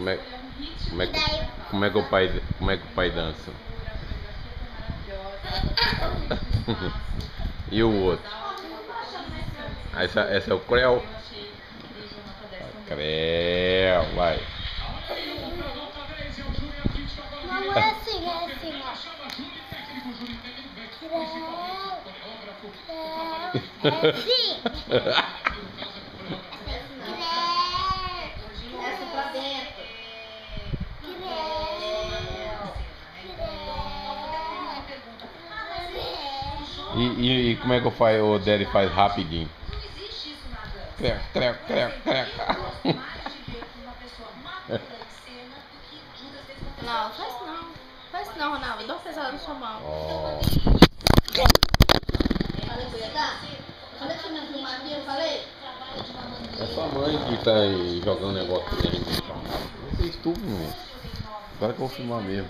Como é, como é, que, como é que o pai, como é que o pai dança? e o outro? Essa, essa é o Creu? Creu, vai. Não é assim, é assim. Creu. Creu. É assim. E, e, e como é que o, pai, o Daddy faz rapidinho? Creu, creu, creu, creu. Não, faz não. Faz não, Ronaldo. Dá uma pesada na sua mão. Oh. Falei eu? É sua mãe que tá aí jogando negócio pra gente. Você é estúpido, mano. Agora que eu vou filmar mesmo.